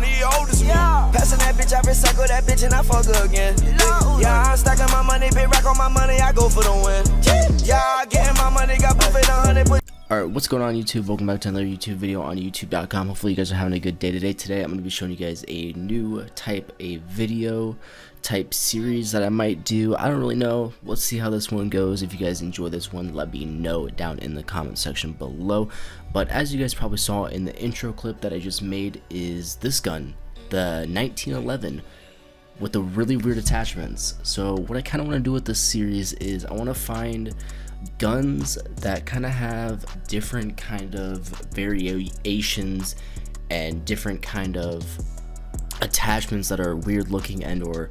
money, he old as me. Yeah. Passing that bitch, I recycle that bitch and I fuck her again. Yeah, I'm stacking my money, big rack on my money, I go for the win. Alright, what's going on YouTube? Welcome back to another YouTube video on youtube.com. Hopefully you guys are having a good day today. Today I'm going to be showing you guys a new type a video type series that I might do. I don't really know. Let's see how this one goes. If you guys enjoy this one, let me know down in the comment section below. But as you guys probably saw in the intro clip that I just made is this gun, the 1911 with the really weird attachments. So what I kind of want to do with this series is I want to find guns that kind of have different kind of variations and different kind of attachments that are weird looking and or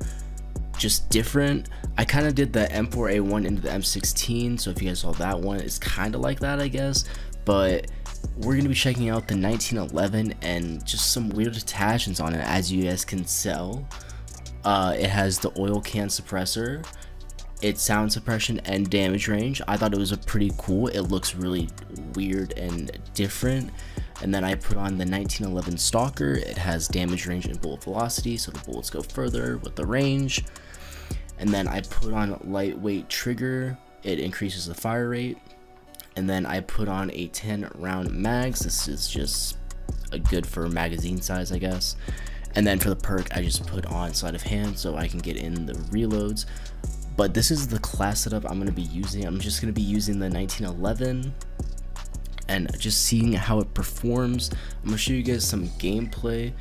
just different. I kind of did the M4A1 into the M16, so if you guys saw that one, it's kind of like that, I guess. But we're going to be checking out the 1911 and just some weird attachments on it, as you guys can tell. Uh, it has the oil can suppressor, its sound suppression and damage range. I thought it was a pretty cool. It looks really weird and different. And then I put on the 1911 Stalker. It has damage range and bullet velocity, so the bullets go further with the range. And then I put on lightweight trigger. It increases the fire rate. And then I put on a 10 round mags. This is just a good for magazine size, I guess. And then for the perk, I just put on sleight of hand so I can get in the reloads but this is the class setup I'm going to be using. I'm just going to be using the 1911 and just seeing how it performs. I'm going to show you guys some gameplay,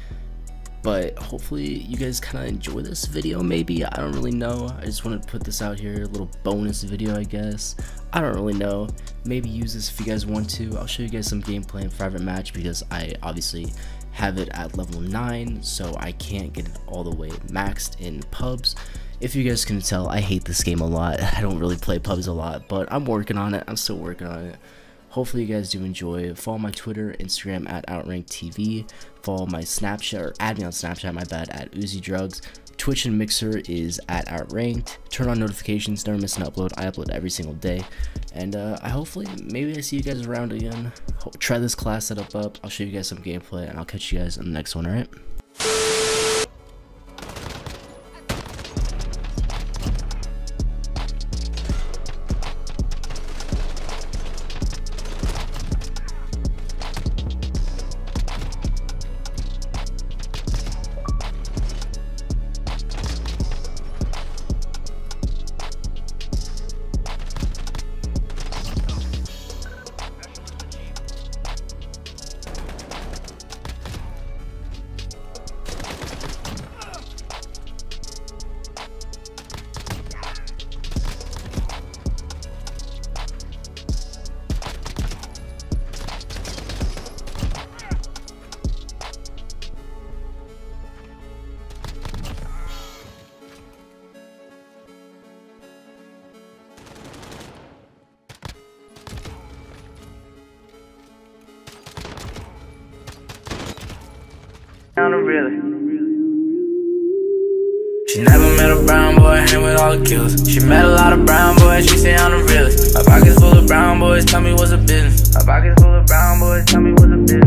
but hopefully you guys kind of enjoy this video maybe. I don't really know. I just want to put this out here, a little bonus video I guess. I don't really know. Maybe use this if you guys want to. I'll show you guys some gameplay in private match because I obviously have it at level 9 so I can't get it all the way maxed in pubs if you guys can tell, I hate this game a lot. I don't really play pubs a lot, but I'm working on it. I'm still working on it. Hopefully you guys do enjoy. Follow my Twitter, Instagram at OutRankedTV. Follow my Snapchat, or add me on Snapchat, my bad, at Uzi Drugs. Twitch and Mixer is at Outranked. Turn on notifications, never miss an upload. I upload every single day. And uh, I hopefully, maybe I see you guys around again. Try this class setup up. I'll show you guys some gameplay, and I'll catch you guys in the next one, alright? She never met a brown boy, hang with all the killers. She met a lot of brown boys, she say I'm the realest. My pockets full of brown boys, tell me what's a business. My pockets full of brown boys, tell me what's a business.